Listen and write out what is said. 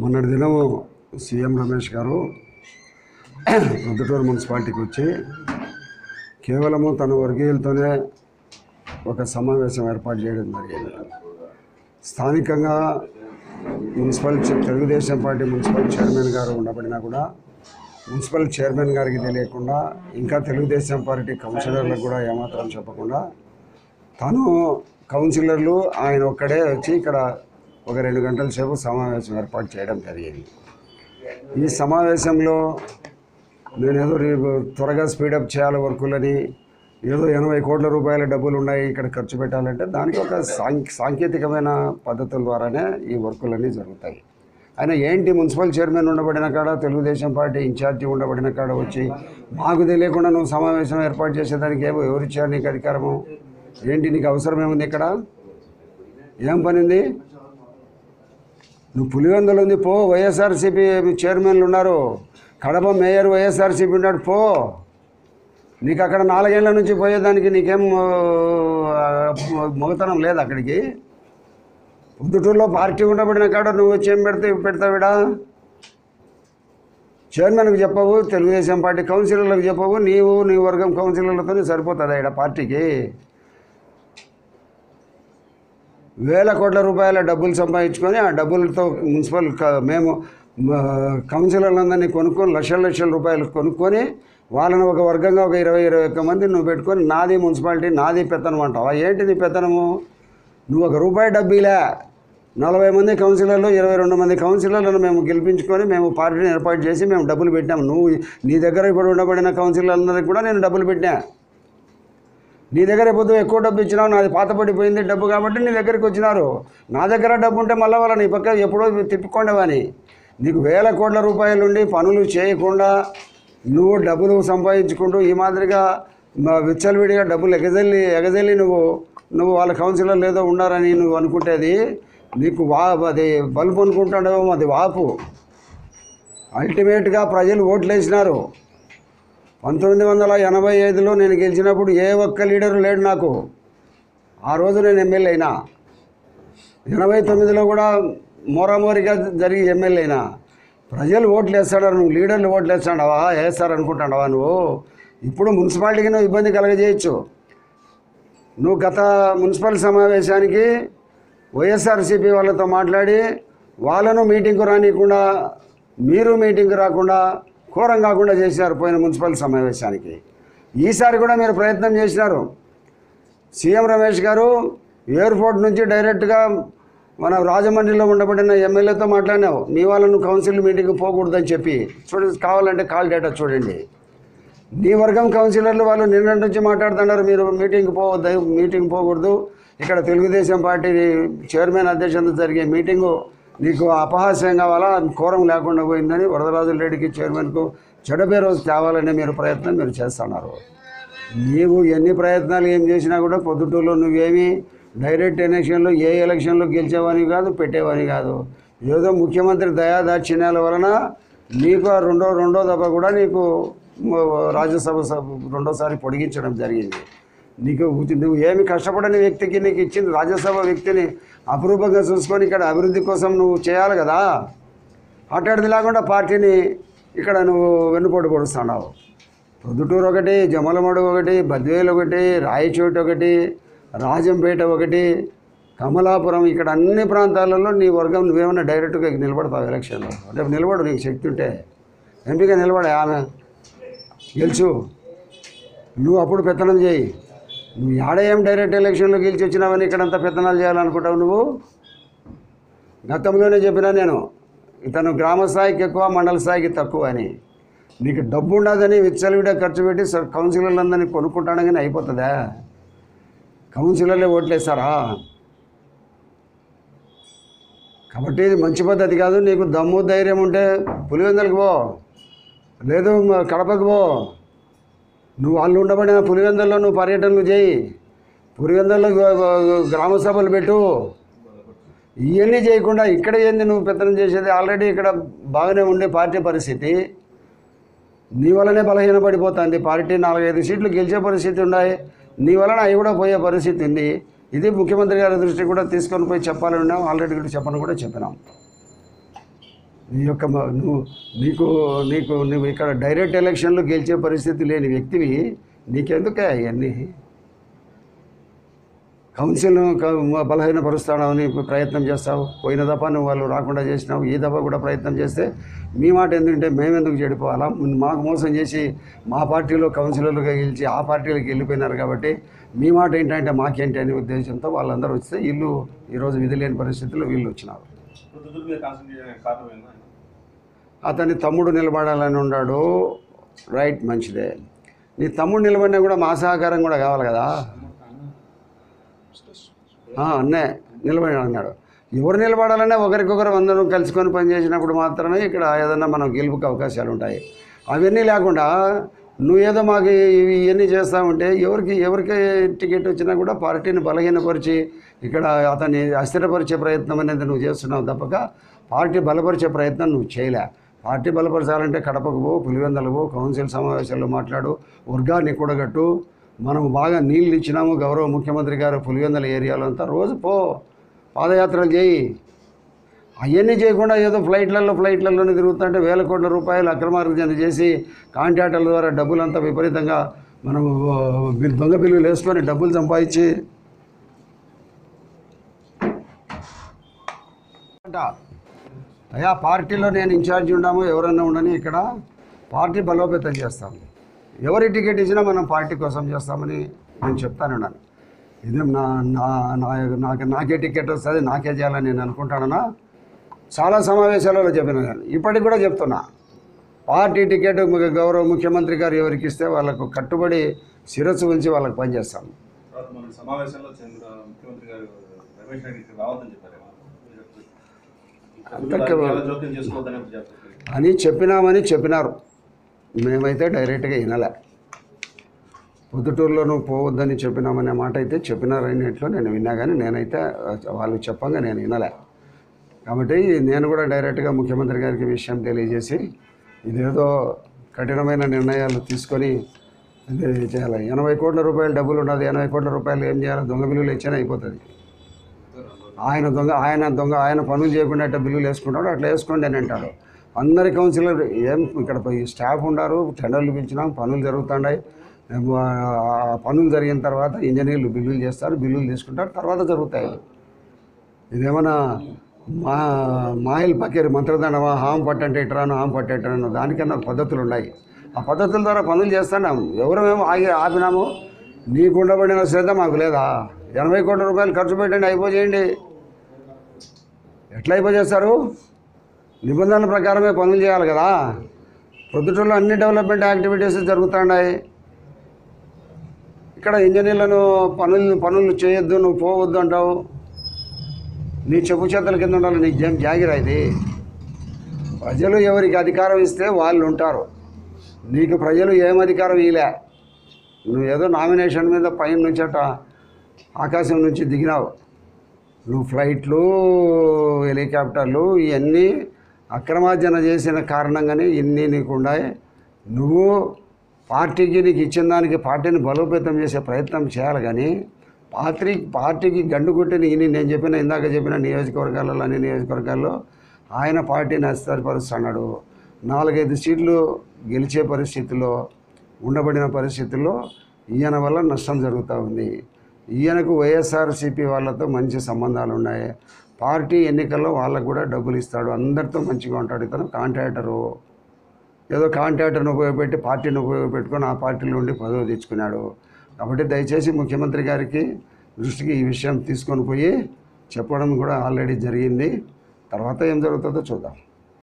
మొన్నటి దినము సీఎం రమేష్ గారు ప్రొద్దుటూరు మున్సిపాలిటీకి వచ్చి కేవలము తన వర్గీయులతోనే ఒక సమావేశం ఏర్పాటు చేయడం జరిగింది. స్థానికంగా municipal Telugu Desam party municipal chairman గారు ఉండబడినా కూడా మున్సిపల్ చైర్మన్ గారికి తెలియకుండా ఇంకా తెలుగుదేశం పార్టీ కౌన్సిలర్లకు కూడా ఏమాత్రం చెప్పకుండా తను కౌన్సిలర్లు ఆయన ఒక్కడే వచ్చి ఇక్కడ ఒక రెండు గంటల సేపు సమావేశం ఏర్పాటు చేయడం జరిగింది. ఈ సమావేశంలో నేను ఏదో రేపు త్వరగా స్పీడప్ చేయాలి వర్కులని ఏదో ఎనభై కోట్ల రూపాయల డబ్బులు ఉన్నాయి ఇక్కడ ఖర్చు పెట్టాలంటే దానికి ఒక సాంక్ సాంకేతికమైన పద్ధతుల ద్వారానే ఈ వర్కులన్నీ జరుగుతాయి. ఆయన ఏంటి మున్సిపల్ చైర్మన్ ఉండబడిన కాడ తెలుగుదేశం పార్టీ ఇన్ఛార్జి ఉండబడిన కాడ వచ్చి మాకు తెలియకుండా నువ్వు సమావేశం ఏర్పాటు చేసేదానికి ఏమో ఎవరిచ్చారు నీకు అధికారము? ఏంటి నీకు అవసరం ఏముంది ఇక్కడ? ఏం పనింది నువ్వు పులివెందులు ఉంది పో వైఎస్ఆర్సీపీ చైర్మన్లు ఉన్నారు. కడప మేయర్ వైఎస్ఆర్సీపీ ఉన్నాడు పో. నీకు అక్కడ నాలుగేళ్ళ నుంచి పోయేదానికి నీకేం మొగతనం లేదు అక్కడికి? పొద్దుటూరులో పార్టీ ఉండబడిన కాడ నువ్వు వచ్చి ఏం పెడితే పెడతావిడా? చైర్మన్కి చెప్పవు తెలుగుదేశం పార్టీ కౌన్సిలర్లకు చెప్పవు నీవు నీ వర్గం కౌన్సిలర్లతోనే సరిపోతుంది ఇక్కడ పార్టీకి. వేల కోట్ల రూపాయల డబ్బులు సంపాదించుకొని ఆ డబ్బులతో మున్సిపల్ మేము కౌన్సిలర్లందరినీ కొనుక్కొని లక్షల లక్షల రూపాయలు కొనుక్కొని వాళ్ళని ఒక వర్గంగా ఒక ఇరవై ఇరవై ఒక్క మంది నువ్వు పెట్టుకొని నాది మున్సిపాలిటీ నాది పెత్తనం అంటావా? ఏంటి నీ పెత్తనము? నువ్వు ఒక రూపాయి డబ్బీలే. నలభై మంది కౌన్సిలర్లు ఇరవై రెండు మంది కౌన్సిలర్లను మేము గెలిపించుకొని మేము పార్టీని ఏర్పాటు చేసి మేము డబ్బులు పెట్టాము. నువ్వు నీ దగ్గర ఇప్పుడు ఉండబడిన కౌన్సిలర్లందరికీ కూడా నేను డబ్బులు పెట్టా. నీ దగ్గర పొద్దు ఎక్కువ డబ్బు ఇచ్చినావు నాది పాత పడిపోయింది డబ్బు కాబట్టి నీ దగ్గరికి వచ్చినారు. నా దగ్గర డబ్బు ఉంటే మళ్ళీ వాళ్ళ నీ పక్క ఎప్పుడో తిప్పుకోండేవాని. నీకు వేల కోట్ల రూపాయలుండి పనులు చేయకుండా నువ్వు డబ్బులు సంపాదించుకుంటూ ఈ మాదిరిగా మ- విచ్చలవిడిగా డబ్బులు ఎగజల్లి ఎగజల్లి నువ్వు నువ్వు వాళ్ళ కౌన్సిలర్ లేదో ఉన్నారని నువ్వు అనుకుంటేది నీకు వా అది బల్బు అనుకుంటాడేమో అది వాపు. అల్టిమేట్గా ప్రజలు ఓట్లు వేసినారు. పంతొమ్మిది వందల ఎనభై ఐదులో నేను గెలిచినప్పుడు ఏ ఒక్క లీడరు లేడు నాకు. ఆ రోజు నేను ఎమ్మెల్యే అయినా. ఎనభై తొమ్మిదిలో కూడా మోరామోరిగా జరిగి ఎమ్మెల్యే అయినా. ప్రజలు ఓట్లు వేస్తాడు నువ్వు లీడర్లు ఓట్లు వేస్తాడవా వేస్తారు అనుకుంటాడవా నువ్వు? ఇప్పుడు మున్సిపాలిటీకి నువ్వు ఇబ్బంది కలగజేయచ్చు. నువ్వు గత మున్సిపల్ సమావేశానికి వైఎస్ఆర్సీపీ వాళ్ళతో మాట్లాడి వాళ్ళను మీటింగ్కు రానియకుండా మీరు మీటింగ్కు రాకుండా ఘోరం కాకుండా చేశారు పోయిన మున్సిపల్ సమావేశానికి. ఈసారి కూడా మీరు ప్రయత్నం చేసినారు. సీఎం రమేష్ గారు ఎయిర్పోర్ట్ నుంచి డైరెక్ట్గా మన రాజమండ్రిలో ఉండబడిన ఎమ్మెల్యేతో మాట్లాడినావు. మీ వాళ్ళను కౌన్సిల్ మీటింగ్ పోకూడదని చెప్పి. చూడండి కావాలంటే కాల్ డేటా చూడండి. నీ వర్గం కౌన్సిలర్లు వాళ్ళు నిన్న నుంచి మాట్లాడుతున్నారు మీరు మీటింగ్ పోవద్దు మీటింగ్ పోకూడదు. ఇక్కడ తెలుగుదేశం పార్టీ చైర్మన్ అధ్యక్షత జరిగే మీటింగు నీకు అపహాస్యం కావాలా? కోరం లేకుండా పోయిందని వరదరాజుల రెడ్డికి చైర్మన్కు చెడపే రోజు తేవాలనే మీరు ప్రయత్నం మీరు చేస్తున్నారు. నీవు ఎన్ని ప్రయత్నాలు ఏం చేసినా కూడా పొద్దుటూరులో నువ్వేమి డైరెక్ట్ ఎలక్షన్లు ఏ ఎలక్షన్లో గెలిచేవాని కాదు పెట్టేవాని కాదు. ఏదో ముఖ్యమంత్రి దయాదాక్షిణ్యాల వలన నీకు ఆ రెండో రెండో దఫ కూడా నీకు రాజ్యసభ సభ రెండోసారి పొడిగించడం జరిగింది. నీకు నువ్వు ఏమి కష్టపడని వ్యక్తికి నీకు ఇచ్చింది రాజ్యసభ వ్యక్తిని అపురూపంగా చూసుకొని ఇక్కడ అభివృద్ధి కోసం నువ్వు చేయాలి కదా. అట్టడిది లేకుండా పార్టీని ఇక్కడ నువ్వు వెన్నుపోటు పొడుస్తున్నావు. పొద్దుటూరు ఒకటి జమలమడు ఒకటి బద్వేలు ఒకటి రాయచోటి ఒకటి రాజంపేట ఒకటి కమలాపురం ఇక్కడ అన్ని ప్రాంతాలలో నీ వర్గం నువ్వేమన్నా డైరెక్ట్గా నిలబడతావు ఎలక్షన్లో. రేపు నిలబడు నీకు శక్తి ఉంటే. ఎంపీగా నిలబడే ఆమె. గెలుచు. నువ్వు అప్పుడు పెత్తనం చేయి. నువ్వు ఆడ ఏం డైరెక్ట్ ఎలక్షన్లో గెలిచి వచ్చినావని ఇక్కడంతా పెత్తనాలు చేయాలనుకుంటావు నువ్వు? గతంలోనే చెప్పినా నేను ఇతను గ్రామ స్థాయికి ఎక్కువ మండల స్థాయికి తక్కువ అని. నీకు డబ్బు ఉండదని విచ్చలవిడ ఖర్చు పెట్టి స- కౌన్సిలర్లందరినీ కొనుక్కుంటానగానే అయిపోతుందా? కౌన్సిలర్లే ఓట్లేస్తారా? కాబట్టి ఇది మంచి పద్ధతి కాదు. నీకు దమ్ము ధైర్యం ఉంటే పులివెందులకు పో. లేదు కడపకు పో. నువ్వు వాళ్ళు ఉండబడిన పులివెందుల్లో నువ్వు పర్యటనలు చేయి. పులివెందల్లో గ్రామసభలు గ్రామ సభలు పెట్టు. ఇవన్నీ చేయకుండా ఇక్కడ ఏంది నువ్వు పెత్తనం చేసేది? ఆల్రెడీ ఇక్కడ బాగానే ఉండే పార్టీ పరిస్థితి. నీ వల్లనే బలహీన పడిపోతుంది పార్టీ నాలుగైదు సీట్లు గెలిచే పరిస్థితి ఉన్నాయి. నీ వలన అవి కూడా పోయే పరిస్థితి ఉంది. ఇది ముఖ్యమంత్రి గారి దృష్టికి కూడా తీసుకొని పోయి చెప్పాలని ఉన్నాం. ఆల్రెడీ కూడా చెప్పని కూడా చెప్పినాం. నీ యొక్క నువ్వు నీకు నీకు నువ్వు ఇక్కడ డైరెక్ట్ ఎలక్షన్లు గెలిచే పరిస్థితి లేని వ్యక్తివి. నీకెందుకే అవన్నీ కౌన్సిల్ బలహీనపరుస్తానని ప్రయత్నం చేస్తావు. పోయిన దఫా నువ్వు వాళ్ళు రాకుండా చేసినావు. ఈ దఫా కూడా ప్రయత్నం చేస్తే మీ మాట ఎందుకంటే మేమెందుకు చెడిపోవాలా? మాకు మోసం చేసి మా పార్టీలో కౌన్సిలర్లుగా గెలిచి ఆ పార్టీలకు వెళ్ళిపోయినారు కాబట్టి మీ మాట ఏంటంటే మాకేంటి అనే ఉద్దేశంతో వాళ్ళందరూ వస్తే ఇల్లు ఈరోజు విధి లేని పరిస్థితుల్లో వీళ్ళు వచ్చినారు. అతని తమ్ముడు నిలబడాలని ఉన్నాడు. రైట్ మంచిదే. నీ తమ్ముడు నిలబడినా కూడా మా సహకారం కూడా కావాలి కదా? అన్నే నిలబడి అన్నాడు. ఎవరు నిలబడాలనే ఒకరికొకరు అందరం కలుసుకొని పనిచేసినప్పుడు మాత్రమే ఇక్కడ ఏదన్నా మనం గెలుపుకి అవకాశాలు ఉంటాయి. అవన్నీ లేకుండా నువ్వేదో మాకు ఇవి ఇవన్నీ చేస్తా ఉంటే ఎవరికి ఎవరికి టికెట్ వచ్చినా కూడా పార్టీని బలహీనపరిచి ఇక్కడ అతన్ని అస్థిరపరిచే ప్రయత్నం అనేది నువ్వు చేస్తున్నావు తప్పక. పార్టీ బలపరిచే ప్రయత్నం నువ్వు చేయలే. పార్టీ బలపరచాలంటే కడపకు పో పులివెందలకు పో కౌన్సిల్ సమావేశాల్లో మాట్లాడు వర్గాన్ని కూడగట్టు. మనం బాగా నీళ్ళు ఇచ్చినాము గౌరవ ముఖ్యమంత్రి గారు పులివెందల ఏరియాలో అంతా. రోజు పో పాదయాత్రలు చేయి. అవన్నీ చేయకుండా ఏదో ఫ్లైట్లలో ఫ్లైట్లలోనే తిరుగుతుంటే వేల కోట్ల రూపాయలు అక్రమార్జన చేసి కాంట్రాక్టర్ల ద్వారా డబ్బులంతా విపరీతంగా మనం దొంగ బిల్లులు వేసుకొని డబ్బులు సంపాదించి. అంట. అయ్యా పార్టీలో నేను ఇన్ఛార్జ్ ఉన్నాము ఎవరన్నా ఉండని ఇక్కడ పార్టీ బలోపేతం చేస్తాము. ఎవరి టికెట్ ఇచ్చినా మనం పార్టీ కోసం చేస్తామని నేను చెప్తానున్నాను ఇదేం నా నా నా నాకు నాకే టికెట్ వస్తుంది నాకే చేయాలని నేను అనుకుంటానన్నా. చాలా సమావేశాలలో చెప్పిన నేను ఇప్పటికి కూడా చెప్తున్నా. పార్టీ టికెట్ గౌరవ ముఖ్యమంత్రి గారు ఎవరికి ఇస్తే వాళ్ళకు కట్టుబడి శిరస్సు ఉంచి వాళ్ళకి పనిచేస్తాం అని చెప్పినామని చెప్పినారు. మేమైతే డైరెక్ట్గా వినలే. పొద్దుటూరులో నువ్వు పోవద్దని చెప్పినామనే మాట అయితే చెప్పినారు నేను విన్నా కానీ నేనైతే వాళ్ళు చెప్పంగా నేను వినలే. కాబట్టి నేను కూడా డైరెక్ట్గా ముఖ్యమంత్రి గారికి విషయం తెలియజేసి ఇదేదో కఠినమైన నిర్ణయాలు తీసుకొని ఇది చేయాలి. ఎనభై కోట్ల రూపాయలు డబ్బులు ఉండదు ఎనభై కోట్ల రూపాయలు ఏం చేయాలి? దొంగ బిల్లులు ఇచ్చినా అయిపోతుంది. ఆయన దొంగ ఆయన దొంగ ఆయన పనులు చేయకుండా అట్లా బిల్లులు వేసుకుంటాడు అట్లా వేసుకోండి అని అంటాడు. అందరి కౌన్సిలర్ ఏం ఇక్కడ పోయి స్టాఫ్ ఉన్నారు టెండర్లు పిలిచినాం పనులు జరుగుతున్నాయి పనులు జరిగిన తర్వాత ఇంజనీర్లు బిల్లులు చేస్తారు బిల్లులు తీసుకుంటారు తర్వాత జరుగుతాయి. ఇదేమన్నా మా మాయిల్ పకేరు మంత్రదండమా హాం పట్టంటే ఇటరాను హాం పట్టేటరాను దానికన్నా పద్ధతులు ఉన్నాయి. ఆ పద్ధతుల ద్వారా పనులు చేస్తున్నాం. ఎవరమేమో ఆగి ఆపినాము? నీకు ఉండబడిన శ్రద్ధ మాకు లేదా? ఎనభై కోట్ల రూపాయలు ఖర్చు పెట్టండి అయిపోచేయండి ఎట్లా అయిపోచేస్తారు నిబంధనల ప్రకారమే పనులు చేయాలి కదా? ప్రొద్దుటూరులో అన్ని డెవలప్మెంట్ యాక్టివిటీస్ జరుగుతున్నాయి. ఇక్కడ ఇంజనీర్లను పనులు పనులు చేయొద్దు నువ్వు పోవద్దు అంటావు. నీ చెప్పు చేతల కింద ఉండాలి నీకు జం జాగిరా ఇది. ప్రజలు ఎవరికి అధికారం ఇస్తే వాళ్ళు ఉంటారు. నీకు ప్రజలు ఏం అధికారం ఇలే నువ్వు ఏదో నామినేషన్ మీద పైన నుంచి అట ఆకాశం నుంచి దిగినావు. నువ్వు ఫ్లైట్లు హెలికాప్టర్లు ఇవన్నీ అక్రమార్జన చేసిన కారణంగానే ఇన్ని నీకు ఉన్నాయి నువ్వు పార్టీకి నీకు ఇచ్చిన దానికి పార్టీని బలోపేతం చేసే ప్రయత్నం చేయాలి కానీ పార్టీ పార్టీకి గండు కొట్టిన ఇన్ని నేను చెప్పిన ఇందాక చెప్పిన నియోజకవర్గాలలో అన్ని నియోజకవర్గాల్లో ఆయన పార్టీని అస్థిరపరుస్తున్నాడు నాలుగైదు సీట్లు గెలిచే పరిస్థితిలో ఉండబడిన పరిస్థితుల్లో ఈయన వల్ల నష్టం జరుగుతూ ఉంది. ఈయనకు వైఎస్ఆర్సీపీ వాళ్ళతో మంచి సంబంధాలు ఉన్నాయి. పార్టీ ఎన్నికల్లో వాళ్ళకు కూడా డబ్బులు ఇస్తాడు. అందరితో మంచిగా ఉంటాడు. ఇతను కాంట్రాక్టరు. ఏదో కాంట్రాక్టర్ని ఉపయోగపెట్టి పార్టీని ఉపయోగపెట్టుకొని ఆ పార్టీలో ఉండి పదవి తెచ్చుకున్నాడు. కాబట్టి దయచేసి ముఖ్యమంత్రి గారికి దృష్టికి ఈ విషయం తీసుకొని పోయి చెప్పడం కూడా ఆల్రెడీ జరిగింది. తర్వాత ఏం జరుగుతుందో చూద్దాం.